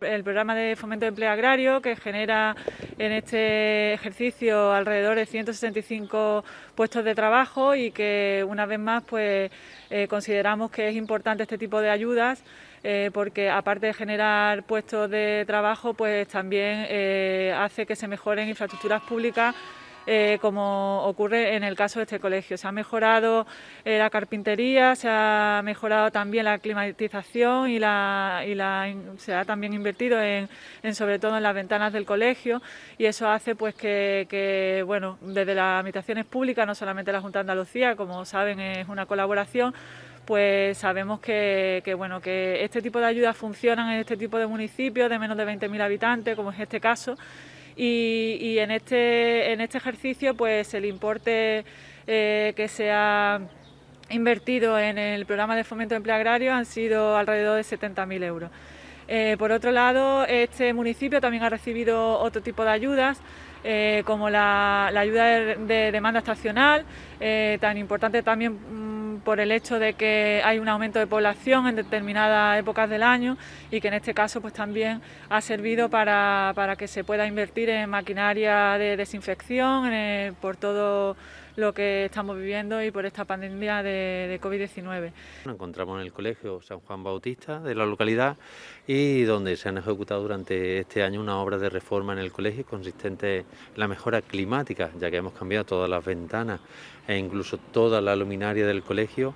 El programa de fomento de empleo agrario que genera en este ejercicio alrededor de 165 puestos de trabajo y que una vez más pues eh, consideramos que es importante este tipo de ayudas eh, porque aparte de generar puestos de trabajo pues también eh, hace que se mejoren infraestructuras públicas eh, como ocurre en el caso de este colegio. Se ha mejorado eh, la carpintería, se ha mejorado también la climatización y, la, se ha también invertido en, sobre todo en las ventanas del colegio y eso hace pues que, bueno, desde las administraciones públicas, no solamente la Junta de Andalucía, como saben es una colaboración, pues sabemos que, que, bueno, que este tipo de ayudas funcionan en este tipo de municipios de menos de 20.000 habitantes, como es este caso, y, en, este, en este ejercicio pues el importe eh, que se ha invertido en el programa de fomento de empleo agrario han sido alrededor de 70.000 euros. Eh, por otro lado, este municipio también ha recibido otro tipo de ayudas, eh, como la, ayuda de, demanda estacional, tan importante también por el hecho de que hay un aumento de población en determinadas épocas del año y que en este caso pues también ha servido para, que se pueda invertir en maquinaria de desinfección por todo lo que estamos viviendo y por esta pandemia de, COVID-19. Nos encontramos en el Colegio San Juan Bautista de la localidad y donde se han ejecutado durante este año una obra de reforma en el colegio consistente en la mejora climática, ya que hemos cambiado todas las ventanas e incluso toda la luminaria del colegio